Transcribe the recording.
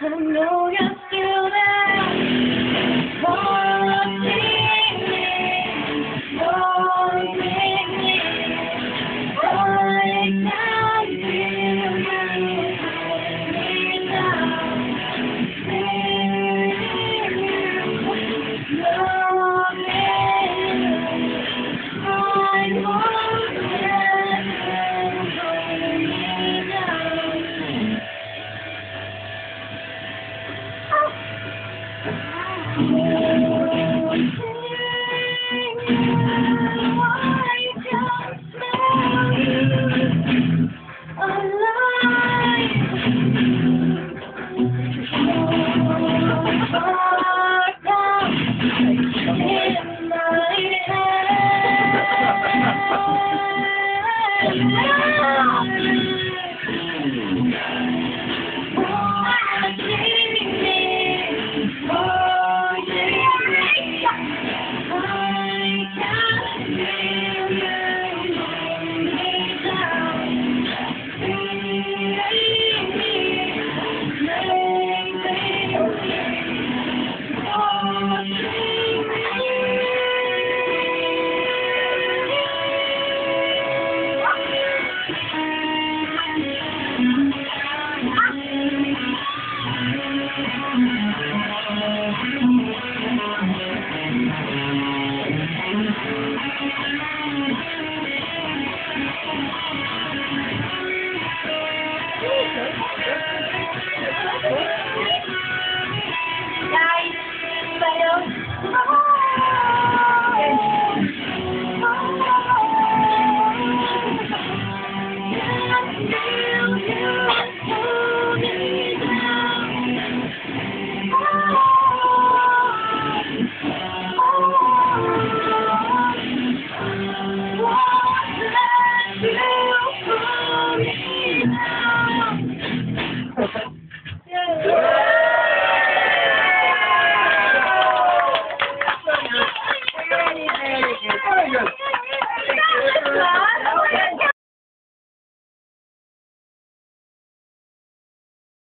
I know you're still there. Guys, pero